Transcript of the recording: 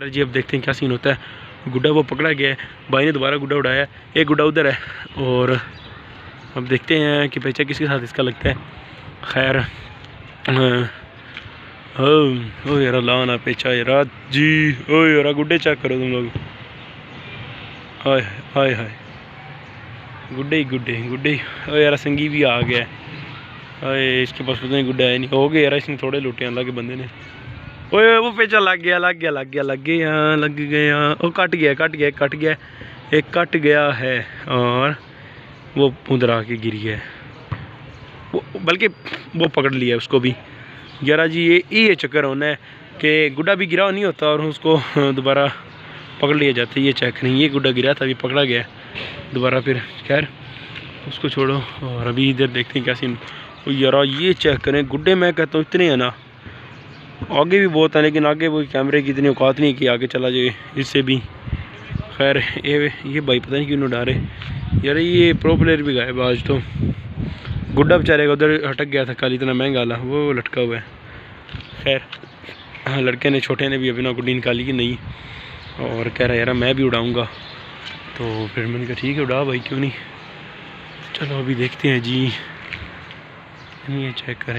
अरे जी, अब देखते हैं क्या सीन होता है। गुड्डा वो पकड़ा गया है, भाई ने दोबारा गुड्डा उड़ाया एक गुड्डा उधर है और अब देखते हैं कि पैचा किसके साथ इसका लगता है। खैर ओ यार, लाना पेचा यार। जी ओ यार, गुड्डे चेक करो तुम लोग। हाय हाय हाय। गुड्डे ही गुड्डे गुड्डे ओ यार, संगी भी आ गया है। इसके पास पता नहीं गुड्डा है नहीं। हो गया यार, इसने थोड़े लुटे अल्लाह के बंदे ने। ओए वो पेचा लग गया लग गया लग गया लग गया लग गया ओ कट गया कट गया कट गया एक कट गया है और वो उधर आके गिर गया वो बल्कि वो पकड़ लिया उसको भी यारा जी ये ये चक्कर होना है कि गुड्डा भी गिरा नहीं होता और उसको दोबारा पकड़ लिया जाता है ये चेक नहीं ये गुड्डा गिरा था अभी पकड़ा गया दोबारा फिर खैर उसको छोड़ो और अभी इधर देखते हैं क्या सीन यारा ये चेक करें गुड्डे मैं कहता हूँ इतने हैं ना आगे भी बहुत है, लेकिन आगे वो कैमरे की इतनी औकात नहीं कि आगे चला जाए, इससे भी। खैर, ये ये भाई पता नहीं क्यों डारे। यार, ये प्रो प्लेयर भी गायब आज तो। गुड्डा बेचारे का उधर हटक गया था कल, इतना महँगा वाला, वो लटका हुआ है। खैर हाँ लड़के ने, छोटे ने भी अभी ना गुड्डी निकाली कि नहीं। और कह रहा यार, मैं भी उड़ाऊँगा। तो फिर मैंने कहा, ठीक है, उड़ा भाई, क्यों नहीं? चलो, अभी देखते हैं, जी। ये चेक करें।